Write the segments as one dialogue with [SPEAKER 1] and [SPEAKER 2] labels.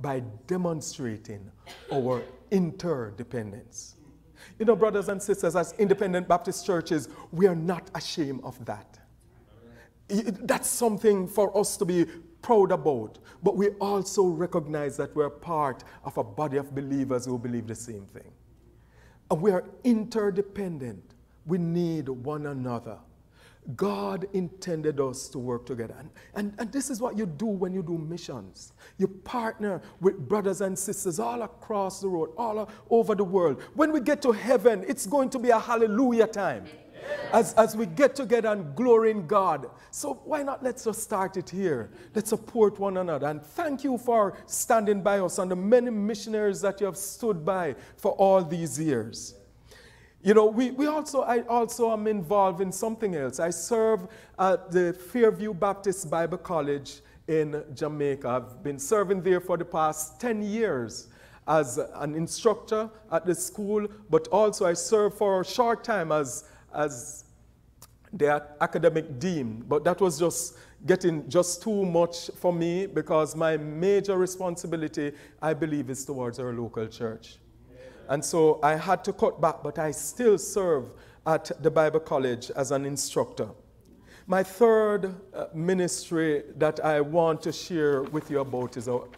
[SPEAKER 1] by demonstrating our interdependence. You know, brothers and sisters, as independent Baptist churches, we are not ashamed of that. That's something for us to be proud about. But we also recognize that we're part of a body of believers who believe the same thing. And we are interdependent. We need one another. God intended us to work together. And, and, and this is what you do when you do missions. You partner with brothers and sisters all across the road, all over the world. When we get to heaven, it's going to be a hallelujah time as, as we get together and glory in God. So why not let's just start it here? Let's support one another. And thank you for standing by us and the many missionaries that you have stood by for all these years. You know, we, we also, I also am involved in something else. I serve at the Fairview Baptist Bible College in Jamaica. I've been serving there for the past 10 years as an instructor at the school, but also I served for a short time as, as the academic dean. But that was just getting just too much for me because my major responsibility, I believe, is towards our local church. And so I had to cut back, but I still serve at the Bible College as an instructor. My third uh, ministry that I want to share with you about is our,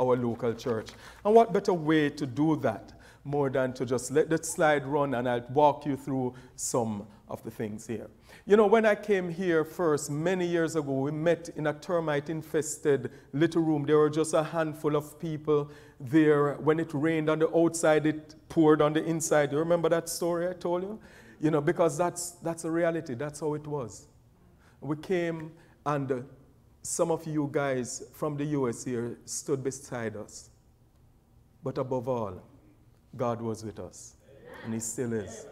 [SPEAKER 1] our local church. And what better way to do that more than to just let the slide run and I'll walk you through some of the things here. You know, when I came here first, many years ago, we met in a termite infested little room. There were just a handful of people there. When it rained on the outside, it poured on the inside. You remember that story I told you? You know, because that's, that's a reality. That's how it was. We came, and uh, some of you guys from the US here stood beside us. But above all, God was with us, and He still is.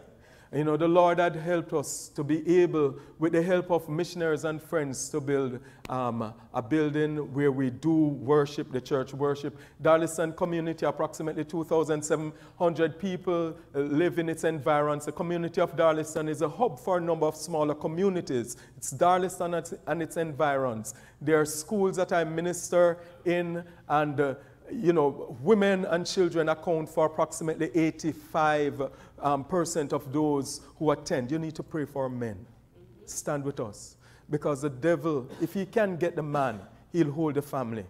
[SPEAKER 1] You know, the Lord had helped us to be able, with the help of missionaries and friends, to build um, a building where we do worship, the church worship. Darlington community, approximately 2,700 people uh, live in its environs. The community of Darlington is a hub for a number of smaller communities. It's Darlington and its environs. There are schools that I minister in, and uh, you know, women and children account for approximately 85 um, percent of those who attend. You need to pray for men. Stand with us. Because the devil, if he can get the man, he'll hold the family.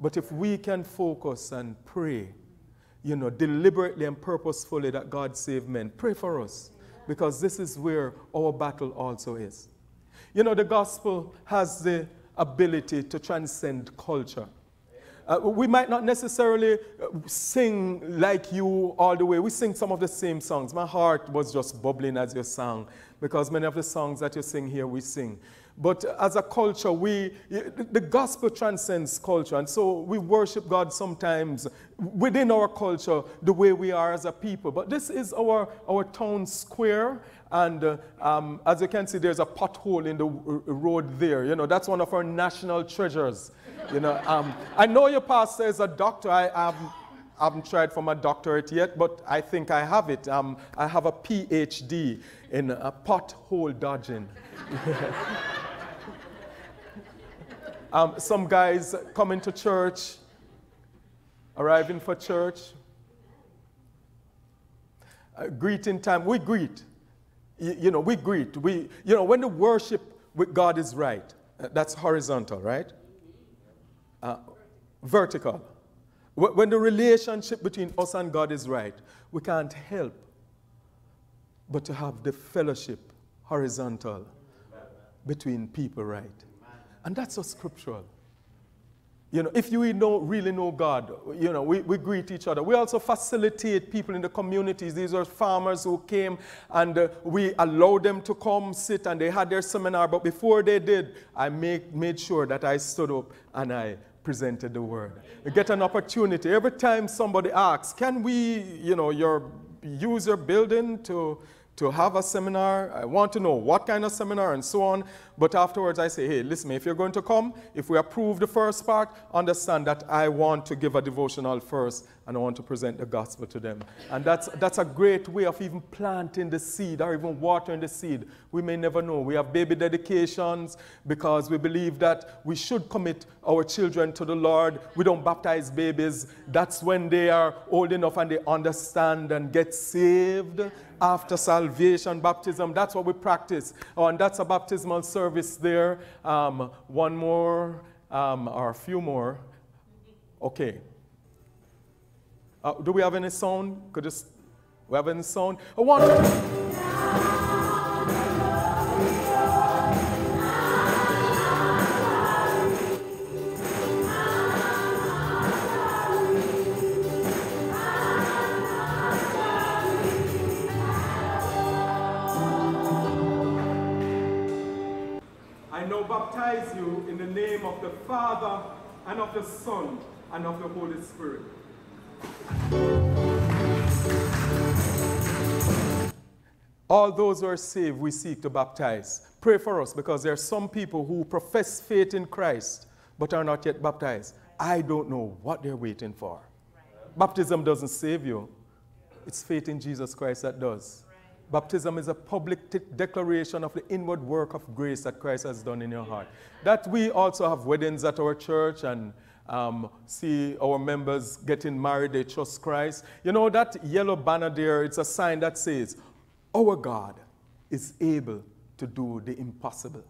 [SPEAKER 1] But if we can focus and pray, you know, deliberately and purposefully that God save men, pray for us. Because this is where our battle also is. You know, the gospel has the ability to transcend culture. Uh, we might not necessarily uh, sing like you all the way. We sing some of the same songs. My heart was just bubbling as you sang because many of the songs that you sing here, we sing. But as a culture, we, the gospel transcends culture. And so we worship God sometimes within our culture the way we are as a people. But this is our, our town square. And uh, um, as you can see, there's a pothole in the road there. You know, that's one of our national treasures. You know, um, I know your pastor is a doctor. I haven't, haven't tried for my doctorate yet, but I think I have it. Um, I have a PhD in a pothole dodging. um, some guys coming to church, arriving for church. Uh, greeting time, we greet. You, you, know, we greet. We, you know, when the worship with God is right, uh, that's horizontal, right? uh, vertical. When the relationship between us and God is right, we can't help but to have the fellowship horizontal between people right. And that's so scriptural. You know, if you know, really know God, you know, we, we greet each other. We also facilitate people in the communities. These are farmers who came and uh, we allowed them to come sit and they had their seminar. But before they did, I make, made sure that I stood up and I presented the word. You get an opportunity. Every time somebody asks, can we, you know, your, use your building to to have a seminar. I want to know what kind of seminar and so on. But afterwards, I say, hey, listen, if you're going to come, if we approve the first part, understand that I want to give a devotional first and I want to present the gospel to them. And that's, that's a great way of even planting the seed or even watering the seed. We may never know. We have baby dedications because we believe that we should commit our children to the Lord. We don't baptize babies. That's when they are old enough and they understand and get saved after salvation, baptism. That's what we practice. Oh, and that's a baptismal service there. Um, one more um, or a few more. Okay. Uh, do we have any sound? Could just we have any sound? Want. And of the Holy Spirit. All those who are saved, we seek to baptize. Pray for us because there are some people who profess faith in Christ but are not yet baptized. I don't know what they're waiting for. Right. Baptism doesn't save you, it's faith in Jesus Christ that does. Right. Baptism is a public t- declaration of the inward work of grace that Christ has done in your heart. That we also have weddings at our church and um, see our members getting married, they trust Christ. You know, that yellow banner there, it's a sign that says, Our God is able to do the impossible.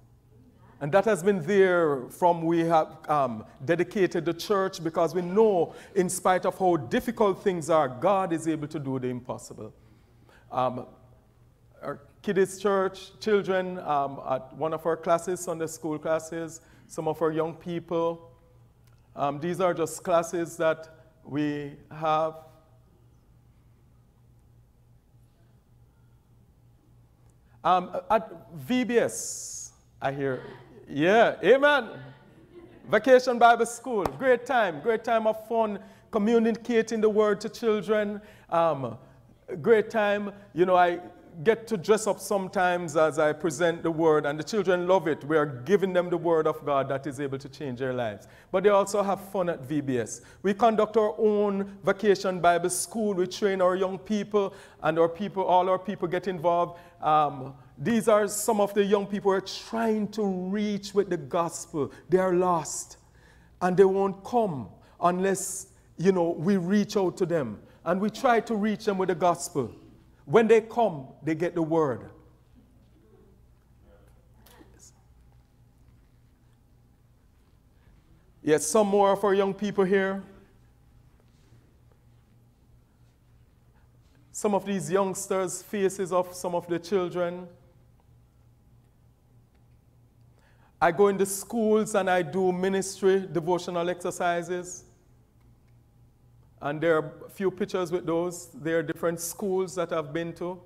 [SPEAKER 1] And that has been there from we have um, dedicated the church because we know, in spite of how difficult things are, God is able to do the impossible. Um, our kiddies church, children um, at one of our classes, Sunday school classes, some of our young people, um, these are just classes that we have. Um, at VBS, I hear, yeah, amen. Vacation Bible School, great time, great time of fun, communicating the word to children. Um, great time, you know, I get to dress up sometimes as I present the word, and the children love it. We are giving them the word of God that is able to change their lives. But they also have fun at VBS. We conduct our own vacation Bible school. We train our young people, and our people, all our people get involved. Um, these are some of the young people who are trying to reach with the gospel. They are lost, and they won't come unless you know we reach out to them, and we try to reach them with the gospel. When they come, they get the word. Yes, some more of our young people here. Some of these youngsters' faces of some of the children. I go into schools and I do ministry, devotional exercises. And there are a few pictures with those. There are different schools that I've been to.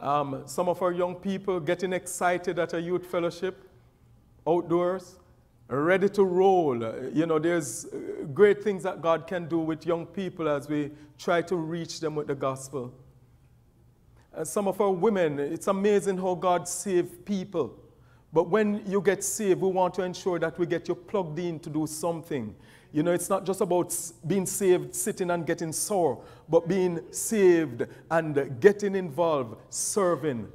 [SPEAKER 1] Um, some of our young people getting excited at a youth fellowship outdoors, ready to roll. You know, there's uh, great things that God can do with young people as we try to reach them with the gospel. Uh, some of our women, it's amazing how God saves people. But when you get saved, we want to ensure that we get you plugged in to do something. You know, it's not just about being saved, sitting and getting sore, but being saved and getting involved, serving.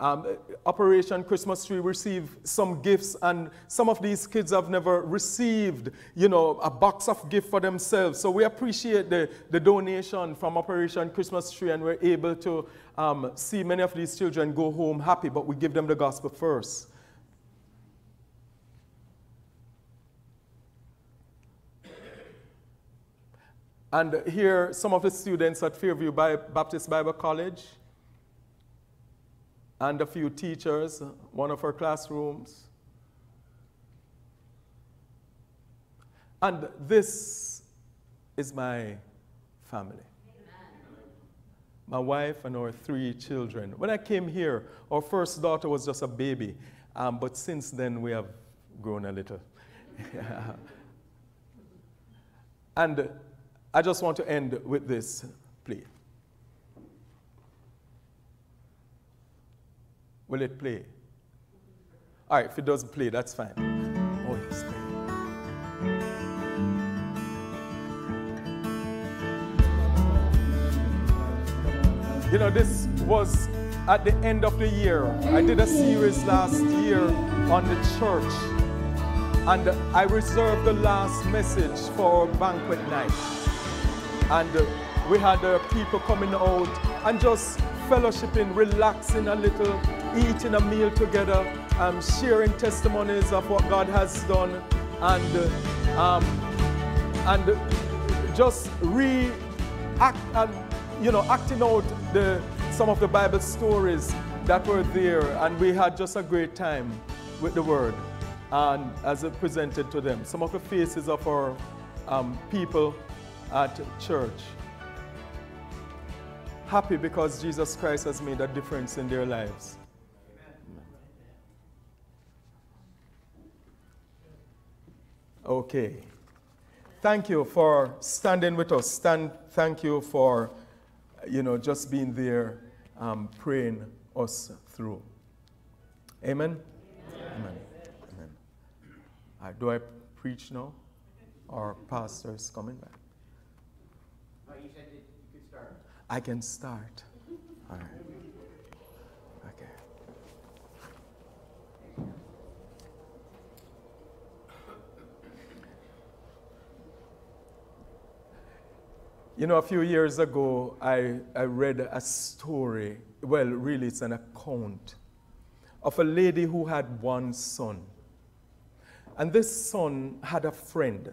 [SPEAKER 1] Um, Operation Christmas Tree received some gifts, and some of these kids have never received, you know, a box of gift for themselves. So we appreciate the, the donation from Operation Christmas Tree, and we're able to um, see many of these children go home happy, but we give them the gospel first. And here, some of the students at Fairview Baptist Bible College and a few teachers, one of our classrooms. And this is my family. My wife and our three children. When I came here, our first daughter was just a baby, um, but since then we have grown a little. and I just want to end with this play. Will it play? All right, if it doesn't play, that's fine. Oh, you know, this was at the end of the year. I did a series last year on the church, and I reserved the last message for banquet night. And we had uh, people coming out and just fellowshipping, relaxing a little, eating a meal together, um, sharing testimonies of what God has done, and um, and just react and you know, acting out the, some of the Bible stories that were there, and we had just a great time with the Word and as it presented to them. Some of the faces of our um, people at church. Happy because Jesus Christ has made a difference in their lives. Okay. Thank you for standing with us. Stand, thank you for you know, just being there um, praying us through. Amen? Amen. Amen. Amen. Uh, do I preach now? Or pastor is coming back?
[SPEAKER 2] No, you said you could start.
[SPEAKER 1] I can start. All right. Okay. You know, a few years ago, I, I read a story. Well, really, it's an account of a lady who had one son. And this son had a friend.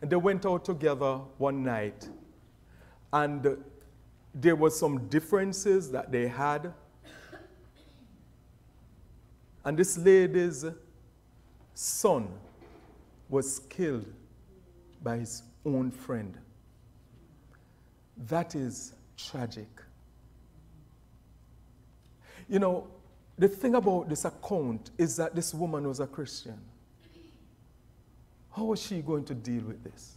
[SPEAKER 1] And they went out together one night. And there were some differences that they had. And this lady's son was killed by his own friend. That is tragic. You know, the thing about this account is that this woman was a Christian. How was she going to deal with this?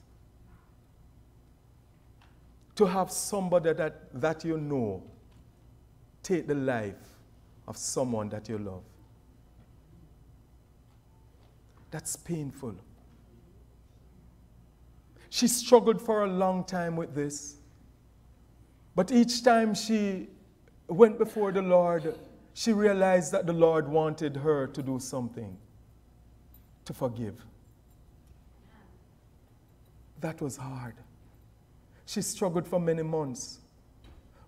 [SPEAKER 1] To have somebody that, that you know take the life of someone that you love. That's painful. She struggled for a long time with this. But each time she went before the Lord, she realized that the Lord wanted her to do something, to forgive. That was hard. She struggled for many months.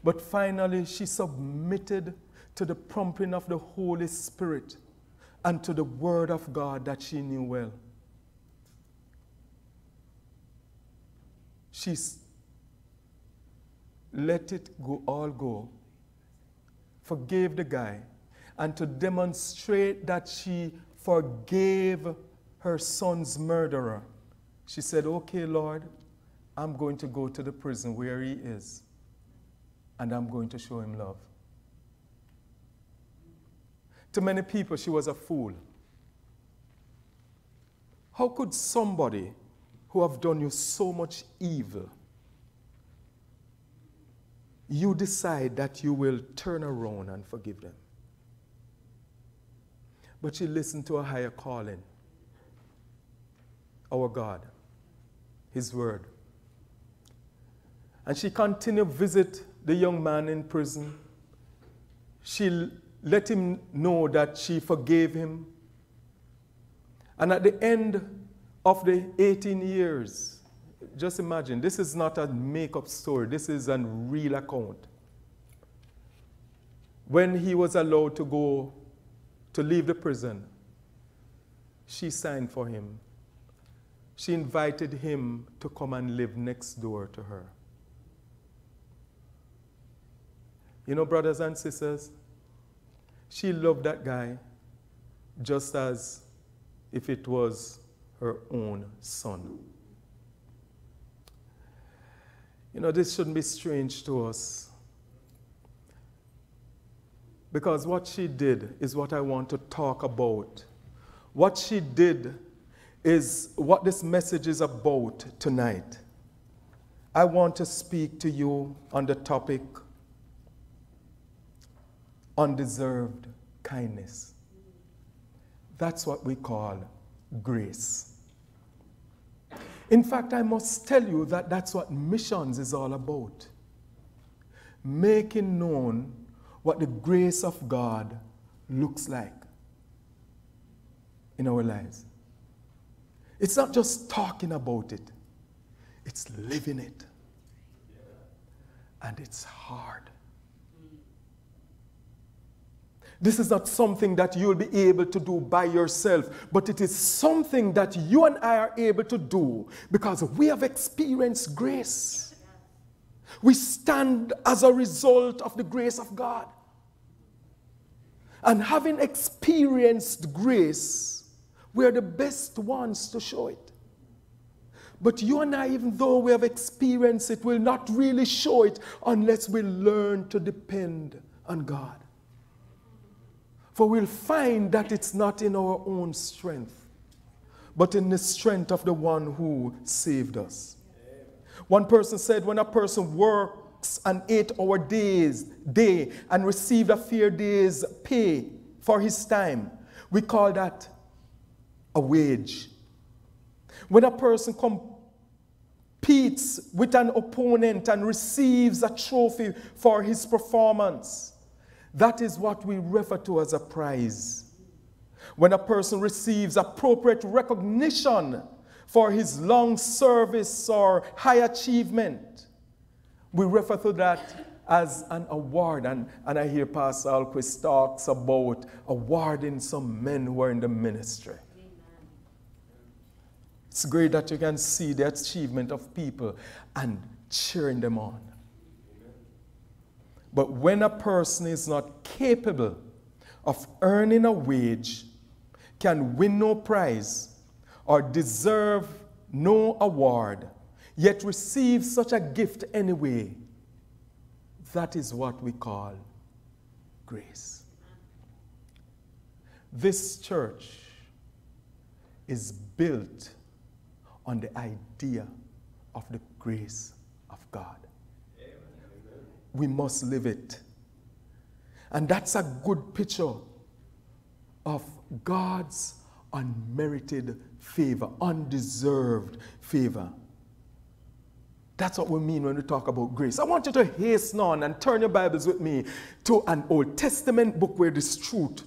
[SPEAKER 1] But finally, she submitted to the prompting of the Holy Spirit and to the Word of God that she knew well. She let it go, all go. Forgave the guy. And to demonstrate that she forgave her son's murderer, she said, Okay, Lord, I'm going to go to the prison where he is, and I'm going to show him love. To many people, she was a fool. How could somebody who have done you so much evil you decide that you will turn around and forgive them. But you listen to a higher calling our God, His Word. And she continued to visit the young man in prison. She let him know that she forgave him. And at the end of the 18 years, just imagine, this is not a make up story, this is a real account. When he was allowed to go to leave the prison, she signed for him. She invited him to come and live next door to her. You know, brothers and sisters, she loved that guy just as if it was her own son. You know, this shouldn't be strange to us. Because what she did is what I want to talk about. What she did is what this message is about tonight. I want to speak to you on the topic undeserved kindness. That's what we call grace. In fact, I must tell you that that's what missions is all about. Making known what the grace of God looks like in our lives. It's not just talking about it, it's living it. And it's hard. This is not something that you'll be able to do by yourself, but it is something that you and I are able to do because we have experienced grace. We stand as a result of the grace of God. And having experienced grace, we are the best ones to show it. But you and I, even though we have experienced it, will not really show it unless we learn to depend on God. For we'll find that it's not in our own strength, but in the strength of the one who saved us. One person said, when a person works an eight hour days, day and received a fair day's pay for his time, we call that a wage. When a person competes with an opponent and receives a trophy for his performance, that is what we refer to as a prize. When a person receives appropriate recognition for his long service or high achievement, we refer to that as an award. And, and I hear Pastor Alquist talks about awarding some men who are in the ministry. It's great that you can see the achievement of people and cheering them on. But when a person is not capable of earning a wage, can win no prize, or deserve no award, yet receive such a gift anyway, that is what we call grace. This church is built on the idea of the grace of God we must live it. And that's a good picture of God's unmerited favor, undeserved favor. That's what we mean when we talk about grace. I want you to hasten on and turn your Bibles with me to an Old Testament book where this truth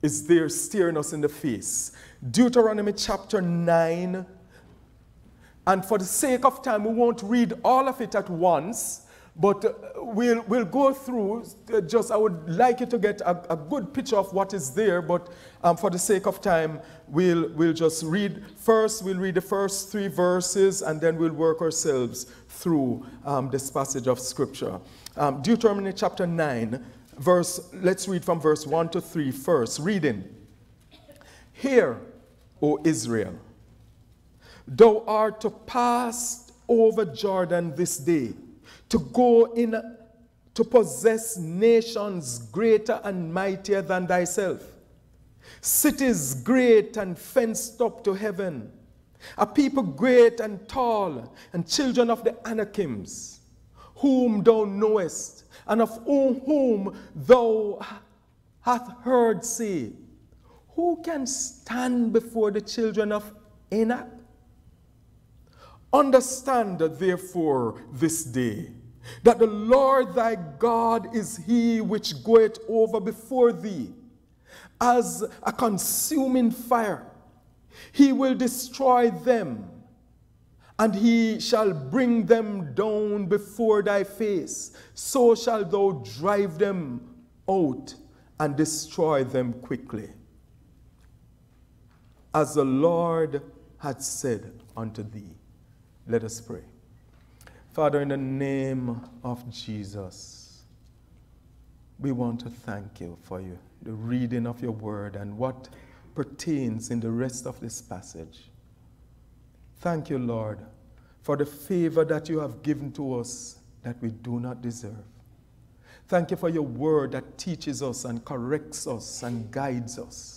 [SPEAKER 1] is there staring us in the face. Deuteronomy chapter 9. And for the sake of time, we won't read all of it at once. But uh, we'll, we'll go through, uh, just I would like you to get a, a good picture of what is there, but um, for the sake of time, we'll, we'll just read. First, we'll read the first three verses, and then we'll work ourselves through um, this passage of Scripture. Um, Deuteronomy chapter 9, verse, let's read from verse 1 to 3 first. Reading. Hear, O Israel, thou art to pass over Jordan this day to go in to possess nations greater and mightier than thyself, cities great and fenced up to heaven, a people great and tall, and children of the Anakims, whom thou knowest, and of whom thou hast heard say, Who can stand before the children of Anak? Understand, therefore, this day that the Lord thy God is he which goeth over before thee as a consuming fire. He will destroy them, and he shall bring them down before thy face. So shalt thou drive them out and destroy them quickly. As the Lord had said unto thee. Let us pray. Father, in the name of Jesus, we want to thank you for you, the reading of your word and what pertains in the rest of this passage. Thank you, Lord, for the favor that you have given to us that we do not deserve. Thank you for your word that teaches us and corrects us and guides us.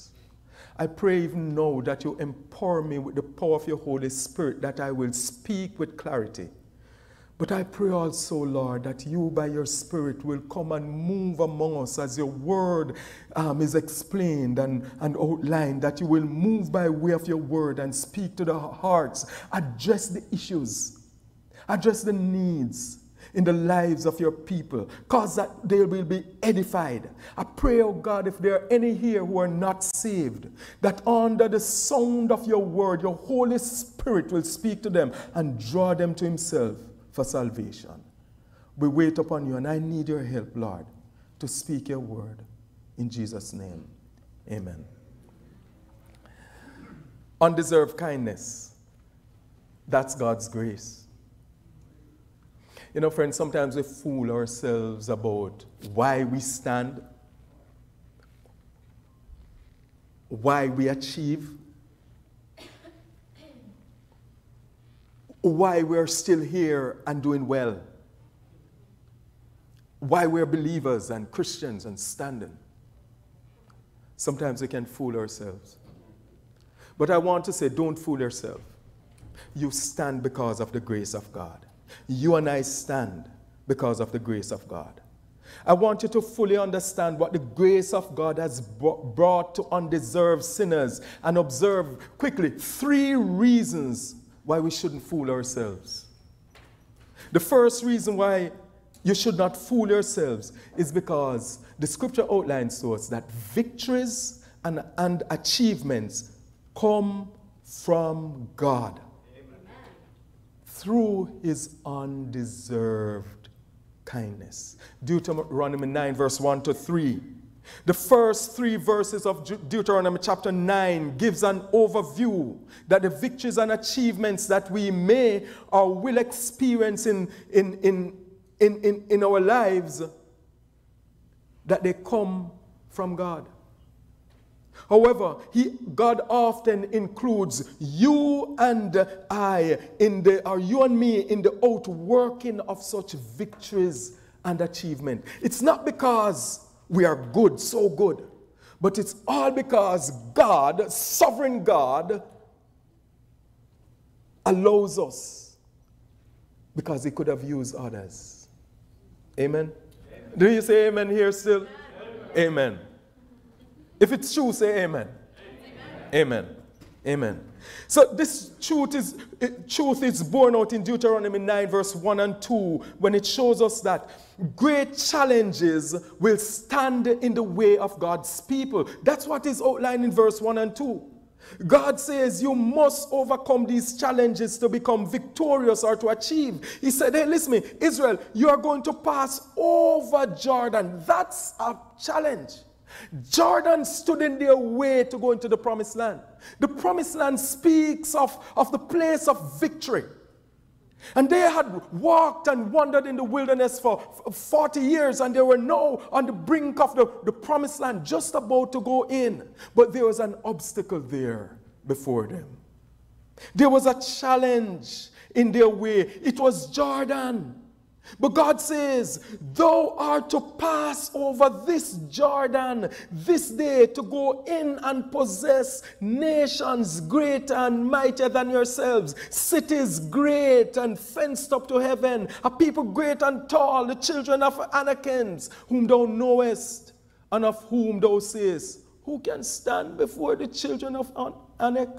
[SPEAKER 1] I pray even now that you empower me with the power of your Holy Spirit that I will speak with clarity. But I pray also, Lord, that you by your Spirit will come and move among us as your word um, is explained and, and outlined, that you will move by way of your word and speak to the hearts, address the issues, address the needs in the lives of your people, cause that they will be edified. I pray, oh God, if there are any here who are not saved, that under the sound of your word, your Holy Spirit will speak to them and draw them to Himself for salvation. We wait upon you, and I need your help, Lord, to speak your word. In Jesus' name, amen. Undeserved kindness. That's God's grace. You know, friends, sometimes we fool ourselves about why we stand, why we achieve, why we're still here and doing well, why we're believers and Christians and standing. Sometimes we can fool ourselves. But I want to say, don't fool yourself. You stand because of the grace of God. You and I stand because of the grace of God. I want you to fully understand what the grace of God has brought to undeserved sinners and observe quickly three reasons why we shouldn't fool ourselves. The first reason why you should not fool yourselves is because the scripture outlines to us that victories and, and achievements come from God. Through his undeserved kindness. Deuteronomy 9, verse 1 to 3 the first three verses of Deuteronomy chapter 9 gives an overview that the victories and achievements that we may or will experience in, in, in, in, in, in our lives, that they come from God. However, he, God often includes you and I in the, or you and me in the outworking of such victories and achievement. It's not because we are good, so good. But it's all because God, sovereign God, allows us because He could have used others. Amen? amen. Do you say amen here still? Amen. amen. If it's true, say amen. Amen. amen. amen. So this truth is, truth is borne out in Deuteronomy 9, verse 1 and 2, when it shows us that great challenges will stand in the way of God's people. That's what is outlined in verse 1 and 2. God says you must overcome these challenges to become victorious or to achieve. He said, Hey, listen me, Israel, you are going to pass over Jordan. That's a challenge. Jordan stood in their way to go into the promised land. The promised land speaks of, of the place of victory. And they had walked and wandered in the wilderness for 40 years, and they were now on the brink of the, the promised land, just about to go in. But there was an obstacle there before them. There was a challenge in their way. It was Jordan. But God says, Thou art to pass over this Jordan this day to go in and possess nations greater and mightier than yourselves, cities great and fenced up to heaven, a people great and tall, the children of Anakims, whom thou knowest, and of whom thou sayest, Who can stand before the children of Anak?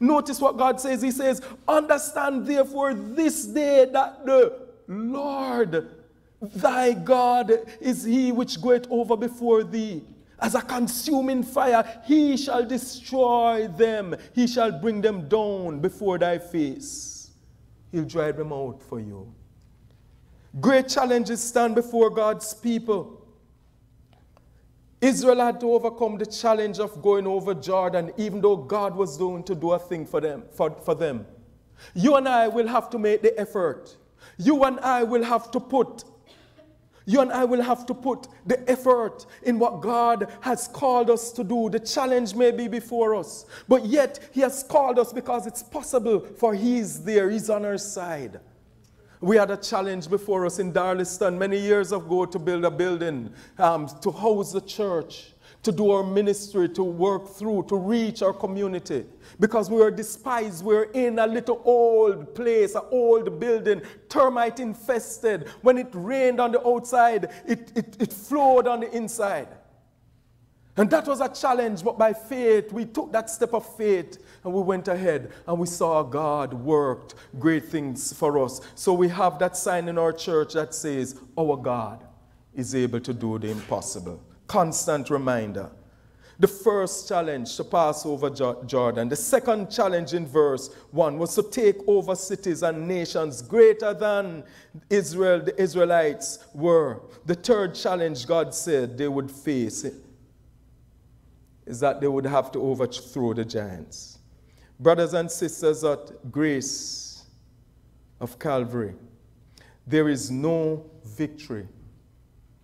[SPEAKER 1] Notice what God says. He says, Understand therefore this day that the Lord, thy God is he which goeth over before thee. As a consuming fire, he shall destroy them. He shall bring them down before thy face. He'll drive them out for you. Great challenges stand before God's people. Israel had to overcome the challenge of going over Jordan, even though God was going to do a thing for them. For, for them. You and I will have to make the effort. You and I will have to put you and I will have to put the effort in what God has called us to do. The challenge may be before us, but yet He has called us because it's possible, for He's there, He's on our side. We had a challenge before us in Darlington many years ago to build a building um, to house the church. To do our ministry, to work through, to reach our community. Because we are despised. We're in a little old place, an old building, termite infested. When it rained on the outside, it, it, it flowed on the inside. And that was a challenge, but by faith, we took that step of faith and we went ahead and we saw God worked great things for us. So we have that sign in our church that says, Our God is able to do the impossible. Constant reminder. The first challenge to pass over Jordan. The second challenge in verse 1 was to take over cities and nations greater than Israel, the Israelites were. The third challenge God said they would face is that they would have to overthrow the giants. Brothers and sisters at Grace of Calvary, there is no victory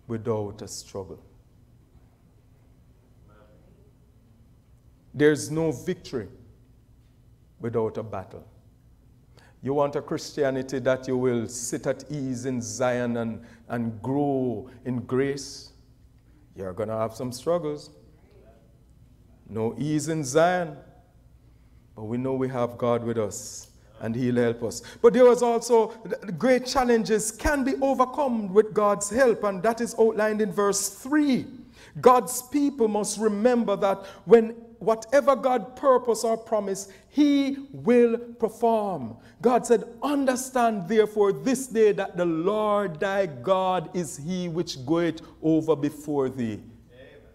[SPEAKER 1] without a struggle. There's no victory without a battle. You want a Christianity that you will sit at ease in Zion and, and grow in grace? You're going to have some struggles. No ease in Zion. But we know we have God with us and He'll help us. But there was also great challenges can be overcome with God's help, and that is outlined in verse 3. God's people must remember that when whatever God purpose or promise, He will perform. God said, Understand therefore this day that the Lord thy God is He which goeth over before thee.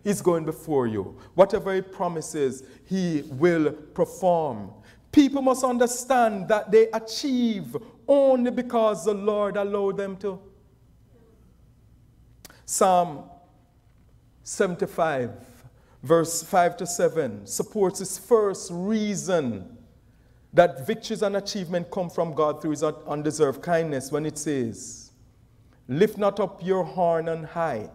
[SPEAKER 1] He's going before you. Whatever He promises, He will perform. People must understand that they achieve only because the Lord allowed them to. Psalm 75, verse 5 to 7, supports his first reason that victories and achievement come from God through his undeserved kindness when it says, Lift not up your horn on high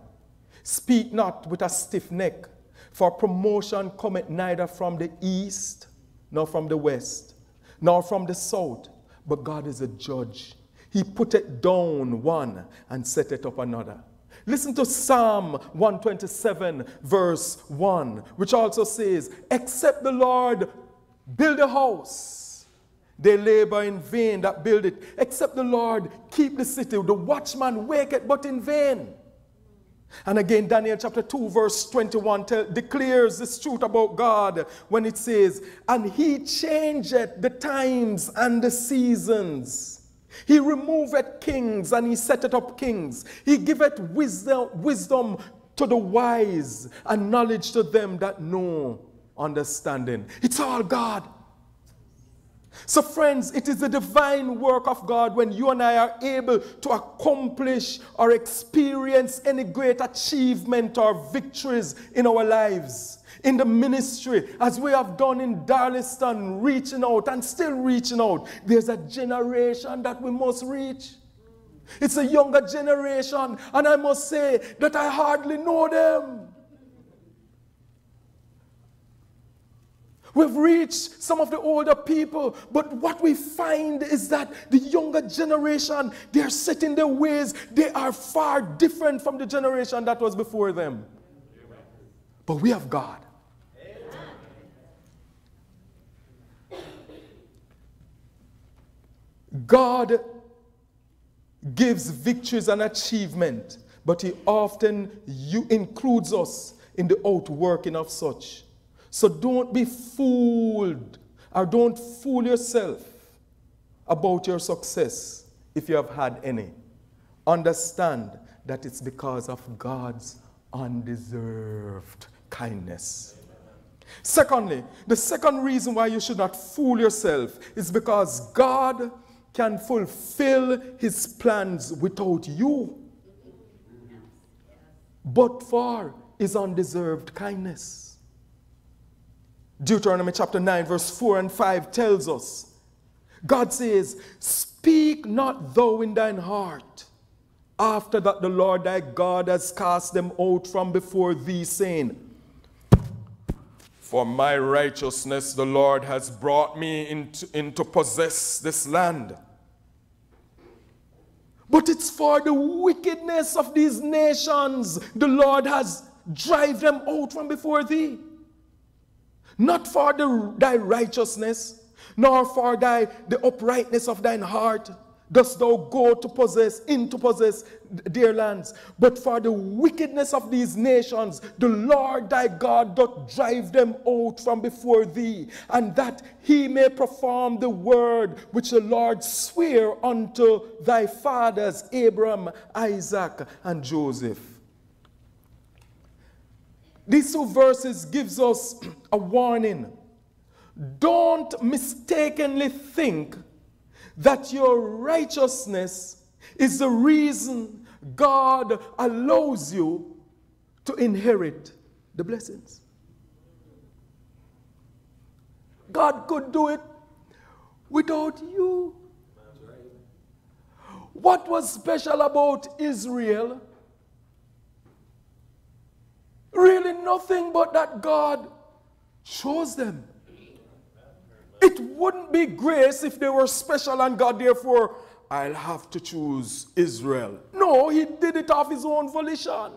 [SPEAKER 1] Speak not with a stiff neck, for promotion cometh neither from the east, nor from the west, nor from the south, but God is a judge. He put it down one and set it up another. Listen to Psalm 127, verse 1, which also says, Except the Lord build a house, they labor in vain that build it. Except the Lord keep the city, the watchman waketh but in vain. And again, Daniel chapter 2, verse 21 tell, declares this truth about God when it says, And he changeth the times and the seasons. He removeth kings and he setteth up kings. He giveth wisdom, wisdom to the wise and knowledge to them that know understanding. It's all God. So, friends, it is the divine work of God when you and I are able to accomplish or experience any great achievement or victories in our lives, in the ministry, as we have done in Darlington, reaching out and still reaching out. There's a generation that we must reach. It's a younger generation, and I must say that I hardly know them. We've reached some of the older people, but what we find is that the younger generation, they're set in their ways. They are far different from the generation that was before them. But we have God. God gives victories and achievement, but He often includes us in the outworking of such. So don't be fooled or don't fool yourself about your success if you have had any. Understand that it's because of God's undeserved kindness. Secondly, the second reason why you should not fool yourself is because God can fulfill his plans without you, but for his undeserved kindness. Deuteronomy chapter 9, verse 4 and 5 tells us God says, Speak not thou in thine heart, after that the Lord thy God has cast them out from before thee, saying, For my righteousness the Lord has brought me into, into possess this land. But it's for the wickedness of these nations the Lord has drive them out from before thee. Not for the, thy righteousness, nor for thy the uprightness of thine heart dost thou go to possess, in to possess their lands. But for the wickedness of these nations, the Lord thy God doth drive them out from before thee, and that he may perform the word which the Lord sware unto thy fathers, Abram, Isaac, and Joseph. These two verses gives us a warning. Don't mistakenly think that your righteousness is the reason God allows you to inherit the blessings. God could do it without you. What was special about Israel? Really, nothing but that God chose them. It wouldn't be grace if they were special and God, therefore, I'll have to choose Israel. No, he did it of his own volition.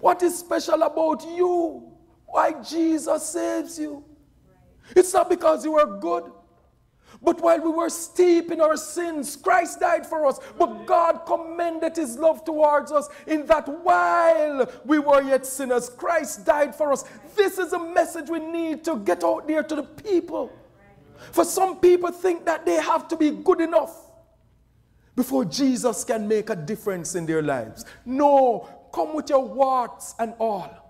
[SPEAKER 1] What is special about you? Why Jesus saves you? It's not because you are good. But while we were steep in our sins, Christ died for us. But God commended his love towards us in that while we were yet sinners, Christ died for us. This is a message we need to get out there to the people. For some people think that they have to be good enough before Jesus can make a difference in their lives. No, come with your warts and all.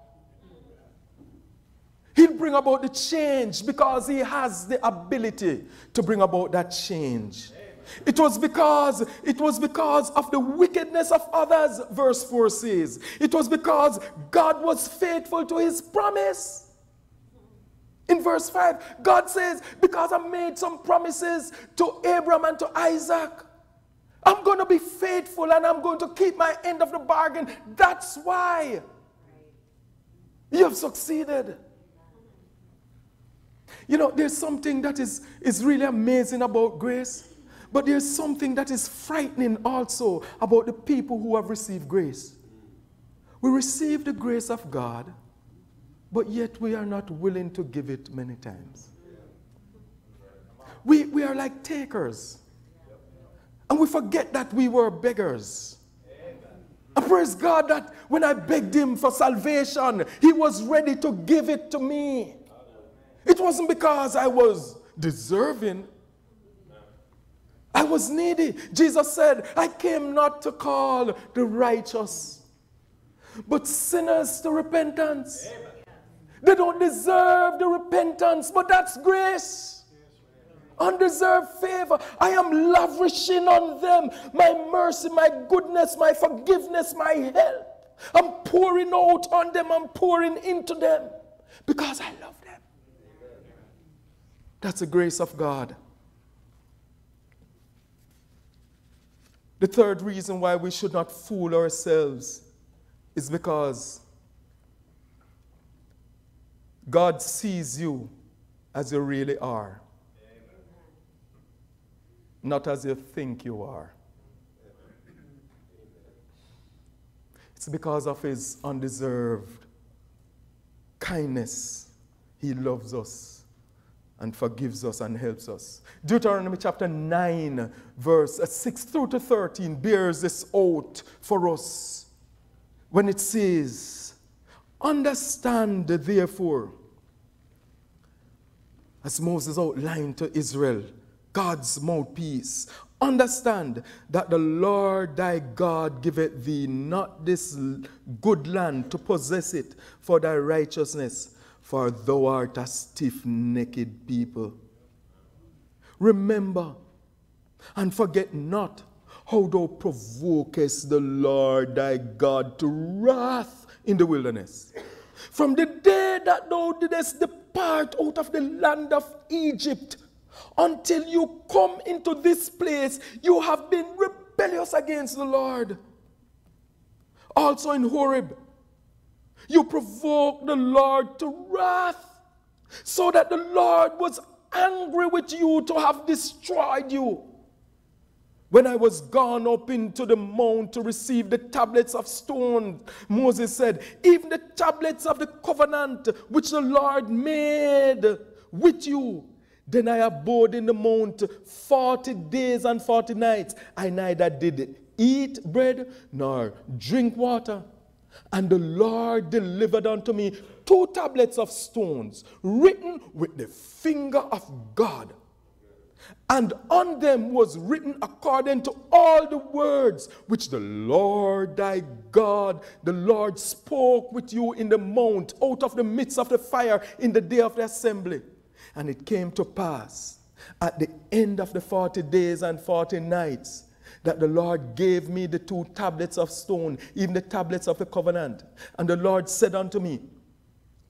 [SPEAKER 1] He'll bring about the change because he has the ability to bring about that change. It was because it was because of the wickedness of others verse 4 says. It was because God was faithful to his promise. In verse 5, God says, Because I made some promises to Abraham and to Isaac, I'm going to be faithful and I'm going to keep my end of the bargain. That's why you have succeeded. You know, there's something that is, is really amazing about grace, but there's something that is frightening also about the people who have received grace. We receive the grace of God, but yet we are not willing to give it many times. We, we are like takers. And we forget that we were beggars. I praise God that when I begged Him for salvation, He was ready to give it to me. It wasn't because I was deserving. I was needy. Jesus said, I came not to call the righteous, but sinners to repentance. Amen. They don't deserve the repentance, but that's grace. Undeserved favor. I am lavishing on them my mercy, my goodness, my forgiveness, my help. I'm pouring out on them, I'm pouring into them because I love them. That's the grace of God. The third reason why we should not fool ourselves is because God sees you as you really are, Amen. not as you think you are. It's because of His undeserved kindness, He loves us and forgives us and helps us. Deuteronomy chapter 9, verse 6 through to 13 bears this out for us when it says, Understand therefore, as Moses outlined to Israel, God's mouthpiece. Understand that the Lord thy God giveth thee not this good land to possess it for thy righteousness for thou art a stiff necked people. Remember and forget not how thou provokest the Lord thy God to wrath in the wilderness. From the day that thou didst depart out of the land of Egypt until you come into this place, you have been rebellious against the Lord. Also in Horeb, you provoked the Lord to wrath, so that the Lord was angry with you to have destroyed you. When I was gone up into the mount to receive the tablets of stone, Moses said, Even the tablets of the covenant which the Lord made with you. Then I abode in the mount 40 days and 40 nights. I neither did eat bread nor drink water. And the Lord delivered unto me two tablets of stones written with the finger of God and on them was written according to all the words which the Lord thy God, the Lord spoke with you in the mount, out of the midst of the fire in the day of the assembly. And it came to pass at the end of the 40 days and 40 nights that the Lord gave me the two tablets of stone, even the tablets of the covenant. And the Lord said unto me,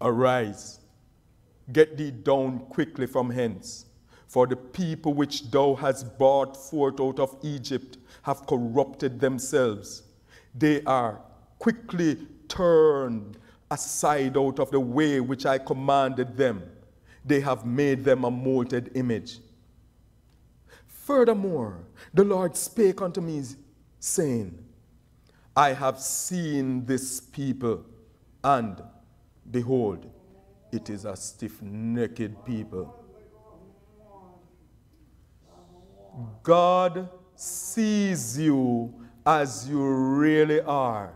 [SPEAKER 1] Arise, get thee down quickly from hence for the people which thou hast brought forth out of Egypt have corrupted themselves. They are quickly turned aside out of the way which I commanded them. They have made them a molten image. Furthermore, the Lord spake unto me, saying, I have seen this people, and behold, it is a stiff necked people God sees you as you really are,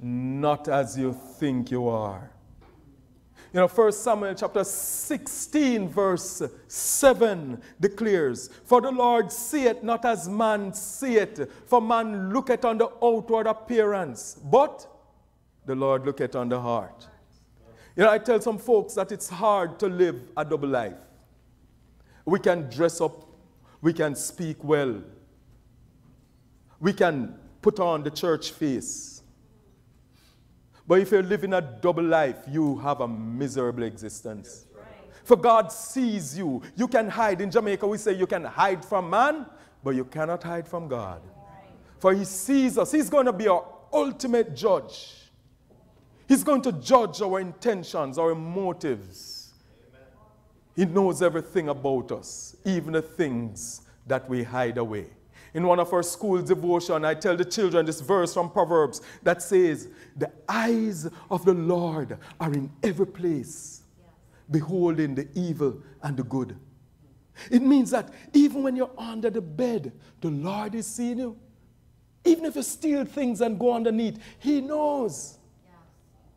[SPEAKER 1] not as you think you are. You know, 1 Samuel chapter 16, verse 7 declares, For the Lord seeth not as man seeth, for man looketh on the outward appearance, but the Lord looketh on the heart. You know, I tell some folks that it's hard to live a double life. We can dress up we can speak well. We can put on the church face. But if you're living a double life, you have a miserable existence. For God sees you. You can hide. In Jamaica, we say you can hide from man, but you cannot hide from God. For He sees us. He's going to be our ultimate judge. He's going to judge our intentions, our motives. He knows everything about us, even the things that we hide away. In one of our school devotion, I tell the children this verse from Proverbs that says, The eyes of the Lord are in every place, beholding the evil and the good. It means that even when you're under the bed, the Lord is seeing you. Even if you steal things and go underneath, He knows.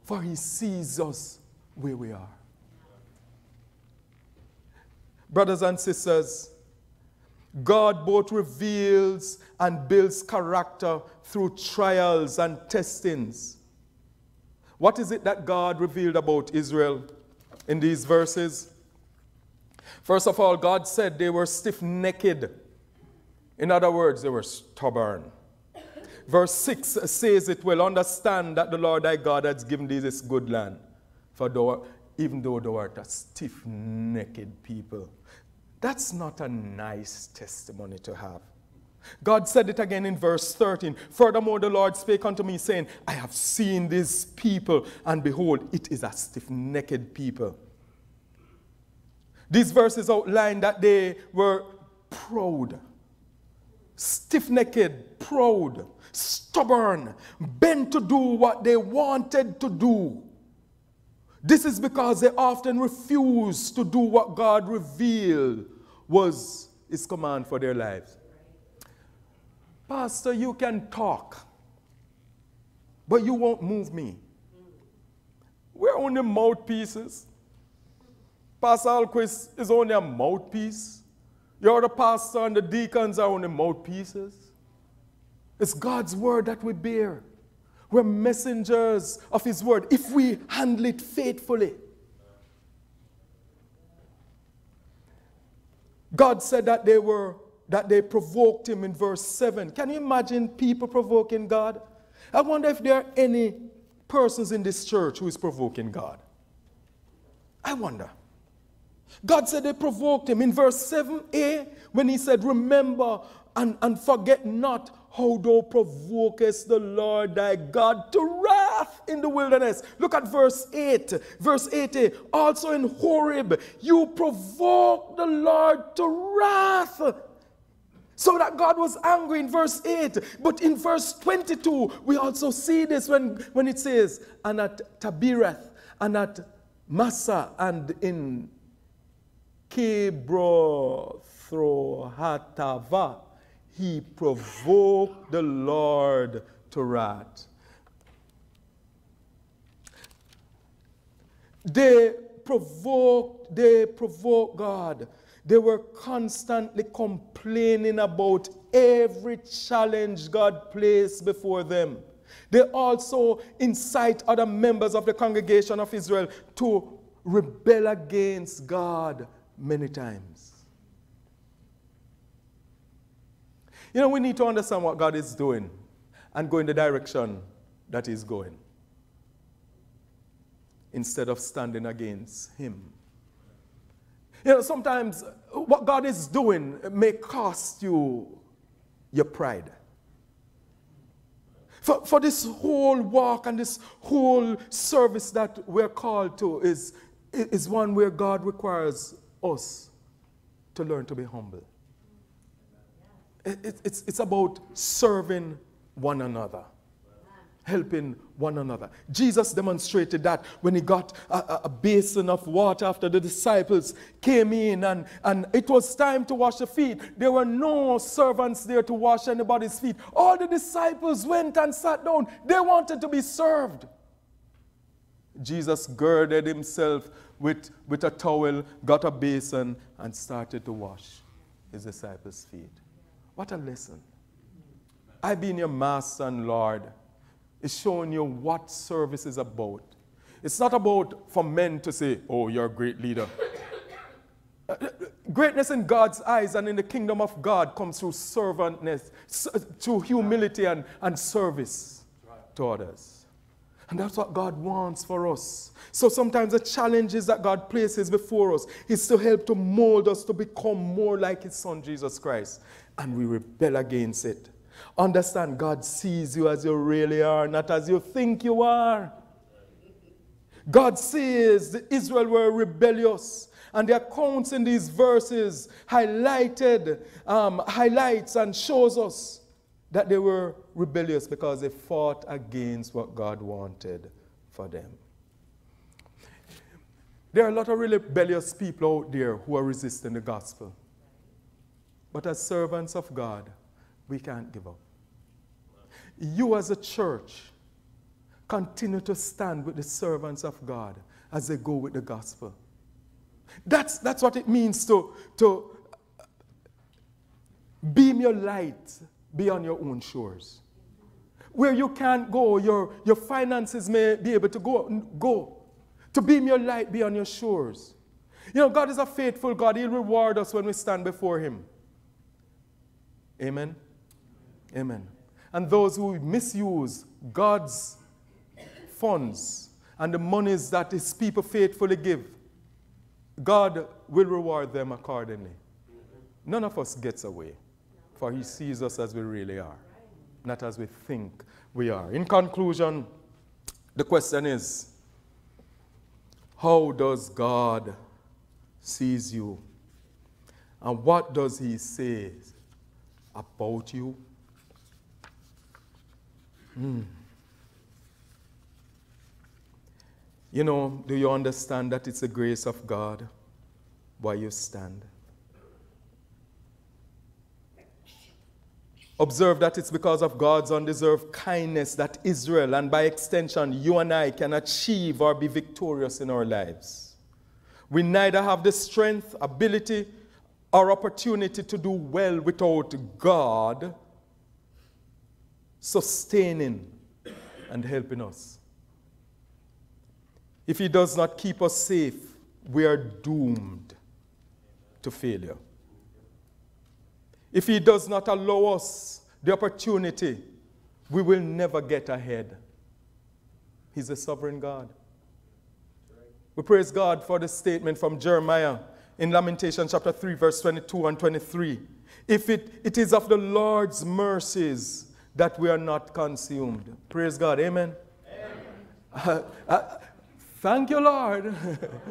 [SPEAKER 1] For He sees us where we are. Brothers and sisters, God both reveals and builds character through trials and testings. What is it that God revealed about Israel in these verses? First of all, God said they were stiff necked. In other words, they were stubborn. Verse 6 says it will understand that the Lord thy God has given thee this good land. For though, even though thou art a stiff necked people, that's not a nice testimony to have. God said it again in verse 13. Furthermore, the Lord spake unto me, saying, I have seen this people, and behold, it is a stiff necked people. These verses outline that they were proud, stiff necked, proud, stubborn, bent to do what they wanted to do. This is because they often refuse to do what God revealed was his command for their lives. Pastor, you can talk, but you won't move me. We're only mouthpieces. Pastor Alquist is only a mouthpiece. You're the pastor and the deacons are only mouthpieces. It's God's word that we bear. We're messengers of His word if we handle it faithfully. God said that they were that they provoked him in verse 7. Can you imagine people provoking God? I wonder if there are any persons in this church who is provoking God. I wonder. God said they provoked him in verse 7a when he said, Remember and, and forget not how thou provokest the Lord thy God to wrath in the wilderness. Look at verse 8. Verse 80. Eh, also in Horeb, you provoke the Lord to wrath. So that God was angry in verse 8. But in verse 22, we also see this when, when it says, and at Tabireth, and at Massah, and in Kibrothhattaavah, he provoked the Lord to wrath. They provoked, they provoked God. They were constantly complaining about every challenge God placed before them. They also incite other members of the congregation of Israel to rebel against God many times. You know, we need to understand what God is doing and go in the direction that He's going instead of standing against Him. You know, sometimes what God is doing may cost you your pride. For, for this whole walk and this whole service that we're called to is, is one where God requires us to learn to be humble. It, it, it's, it's about serving one another helping one another. Jesus demonstrated that when he got a, a, basin of water after the disciples came in and, and it was time to wash the feet. There were no servants there to wash anybody's feet. All the disciples went and sat down. They wanted to be served. Jesus girded himself with, with a towel, got a basin, and started to wash his disciples' feet. What a lesson. I've been your master and Lord is showing you what service is about. It's not about for men to say, oh, you're a great leader. Greatness in God's eyes and in the kingdom of God comes through servantness, through humility and, and service to others. And that's what God wants for us. So sometimes the challenges that God places before us is to help to mold us to become more like His Son Jesus Christ. And we rebel against it. Understand, God sees you as you really are, not as you think you are. God sees the Israel were rebellious. And the accounts in these verses highlighted, um, highlights and shows us that they were rebellious because they fought against what God wanted for them. There are a lot of really rebellious people out there who are resisting the gospel. But as servants of God, we can't give up. You, as a church, continue to stand with the servants of God as they go with the gospel. That's, that's what it means to, to beam your light beyond your own shores. Where you can't go, your, your finances may be able to go, go. To beam your light beyond your shores. You know, God is a faithful God. He'll reward us when we stand before Him. Amen. Amen. And those who misuse God's funds and the monies that his people faithfully give, God will reward them accordingly. None of us gets away, for he sees us as we really are, not as we think we are. In conclusion, the question is, how does God sees you? And what does he say about you? Mm. You know, do you understand that it's the grace of God why you stand? Observe that it's because of God's undeserved kindness that Israel, and by extension, you and I, can achieve or be victorious in our lives. We neither have the strength, ability, or opportunity to do well without God sustaining and helping us. If He does not keep us safe, we are doomed to failure. If He does not allow us the opportunity, we will never get ahead. He's a sovereign God. We praise God for the statement from Jeremiah in Lamentation chapter 3, verse 22 and 23. If it, it is of the Lord's mercies that we are not consumed. Praise God. Amen. Amen. Uh, uh, Thank you, Lord.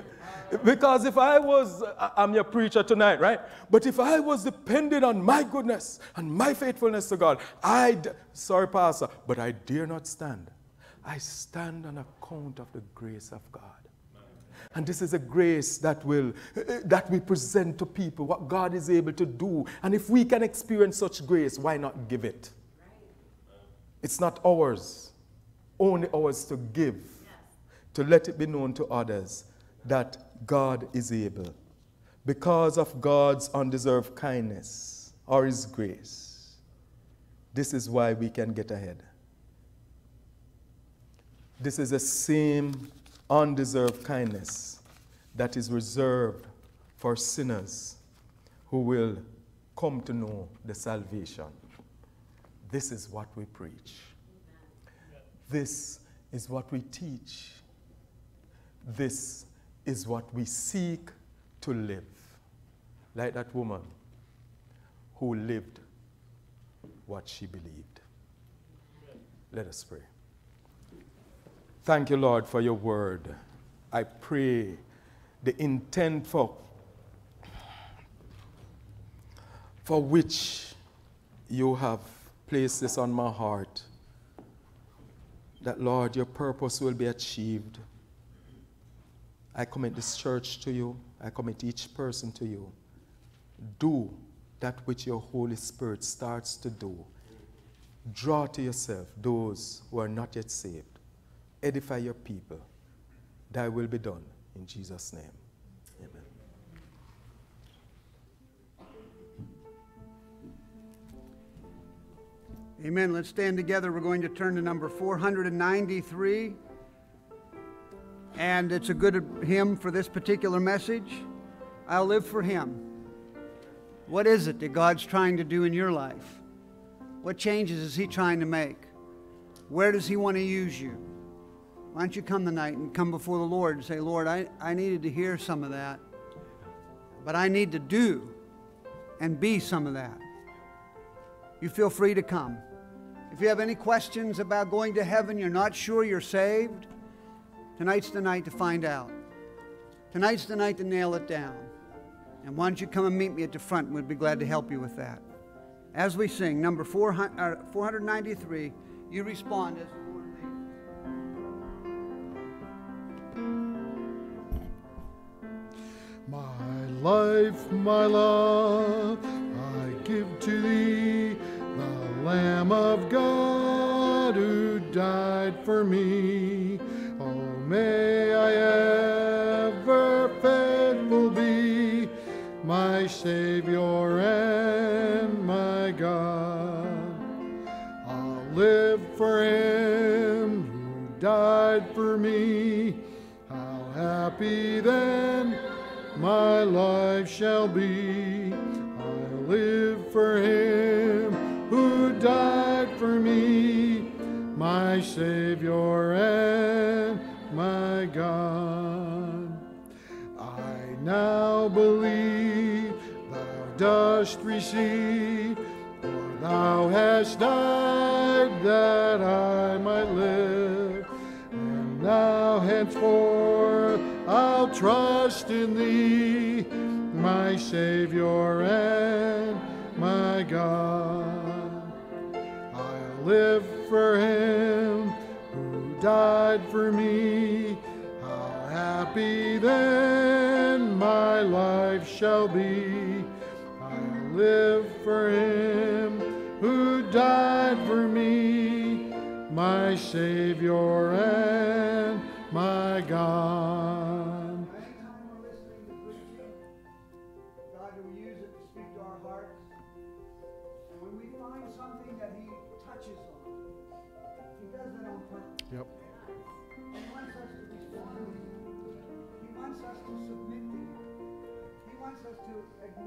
[SPEAKER 1] because if I was, I'm your preacher tonight, right? But if I was dependent on my goodness and my faithfulness to God, I'd, sorry, Pastor, but I dare not stand. I stand on account of the grace of God. And this is a grace that will eh, eh, that we present to people what God is able to do. And if we can experience such grace, why not give it? It's not ours, only ours to give, to let it be known to others that God is able. Because of God's undeserved kindness or His grace, this is why we can get ahead. This is the same undeserved kindness that is reserved for sinners who will come to know the salvation. This is what we preach. This is what we teach. This is what we seek to live. Like that woman who lived what she believed. Let us pray. Thank you, Lord, for your word. I pray the intent for, for which you have placed this on my heart, that, Lord, your purpose will be achieved. I commit this church to you. I commit each person to you. Do that which your Holy Spirit starts to do. Draw to yourself those who are not yet saved edify your people. Thy will be done. In Jesus' name. Amen.
[SPEAKER 3] Amen. Let's stand together. We're going to turn to number 493. And it's a good hymn for this particular message. I'll live for Him. What is it that God's trying to do in your life? What changes is He trying to make? Where does He want to use you? Why don't you come tonight and come before the Lord and say, Lord, I, I needed to hear some of that, but I need to do and be some of that. You feel free to come. If you have any questions about going to heaven, you're not sure you're saved, tonight's the night to find out. Tonight's the night to nail it down. And why don't you come and meet me at the front? We'd be glad to help you with that. As we sing, number 493, uh, you respond as.
[SPEAKER 4] Life, my love, I give to thee, the Lamb of God who died for me. Oh, may I ever faithful be, my Savior and my God. I'll live for him who died for me. How happy then my life shall be. I live for him who died for me, my Savior and my God. I now believe thou dost receive, for thou hast died that I might live, and now henceforth I'll trust in thee, my Savior and my God. I'll live for him who died for me. How happy then my life shall be. I'll live for him who died for me, my Savior and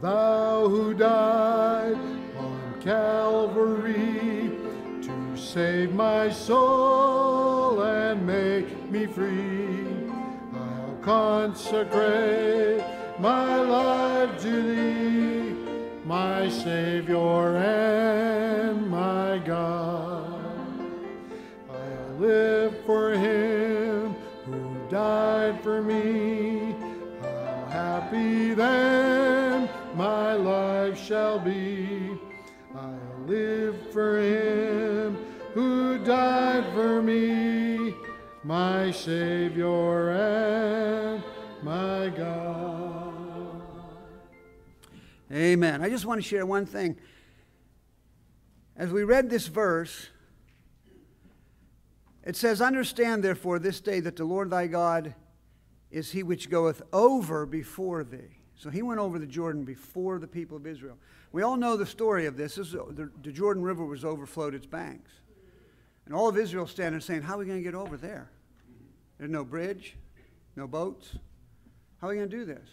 [SPEAKER 4] thou who died on Calvary to save my soul and make me free. I'll consecrate my life to thee, my Savior and my God. I'll live for him who died for me. How happy then shall be. I'll live for him who died for me, my Savior and my God.
[SPEAKER 3] Amen. I just want to share one thing. As we read this verse, it says, Understand therefore this day that the Lord thy God is he which goeth over before thee. So he went over the Jordan before the people of Israel. We all know the story of this. this is, the, the Jordan River was overflowed its banks. And all of Israel standing saying, How are we going to get over there? There's no bridge, no boats. How are we going to do this?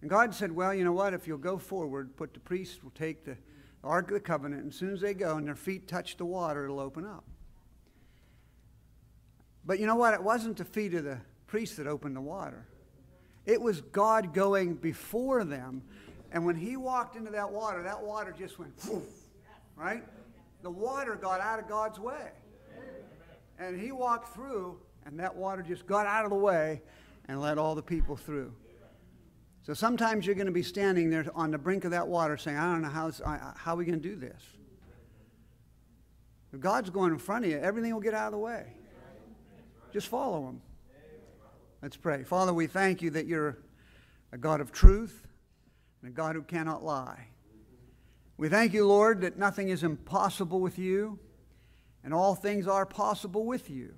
[SPEAKER 3] And God said, Well, you know what? If you'll go forward, put the priests will take the Ark of the Covenant, and as soon as they go and their feet touch the water, it'll open up. But you know what? It wasn't the feet of the priests that opened the water. It was God going before them. And when he walked into that water, that water just went, right? The water got out of God's way. And he walked through, and that water just got out of the way and let all the people through. So sometimes you're going to be standing there on the brink of that water saying, I don't know how, how are we going to do this? If God's going in front of you, everything will get out of the way. Just follow him. Let's pray. Father, we thank you that you're a God of truth and a God who cannot lie. We thank you, Lord, that nothing is impossible with you and all things are possible with you.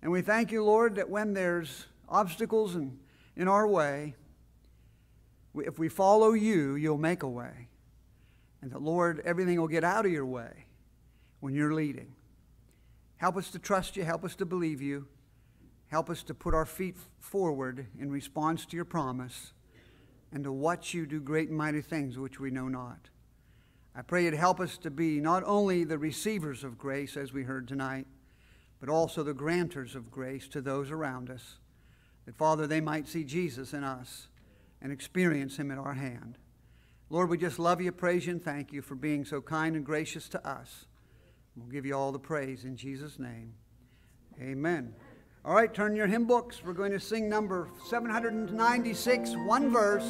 [SPEAKER 3] And we thank you, Lord, that when there's obstacles in, in our way, if we follow you, you'll make a way. And that, Lord, everything will get out of your way when you're leading. Help us to trust you. Help us to believe you. Help us to put our feet forward in response to your promise and to watch you do great and mighty things which we know not. I pray you'd help us to be not only the receivers of grace, as we heard tonight, but also the granters of grace to those around us, that, Father, they might see Jesus in us and experience him in our hand. Lord, we just love you, praise you, and thank you for being so kind and gracious to us. We'll give you all the praise in Jesus' name. Amen. All right, turn your hymn books. We're going to sing number 796, one verse.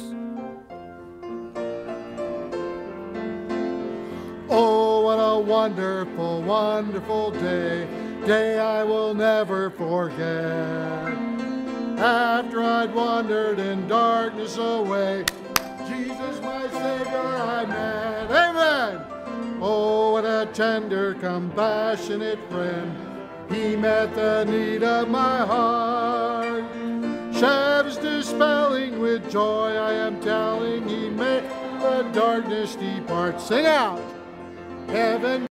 [SPEAKER 4] Oh, what a wonderful, wonderful day, day I will never forget. After I'd wandered in darkness away, Jesus my Savior I met. Amen. Oh, what a tender, compassionate friend. He met the need of my heart. Shadows dispelling with joy, I am telling, He made the darkness depart. Sing out. Heaven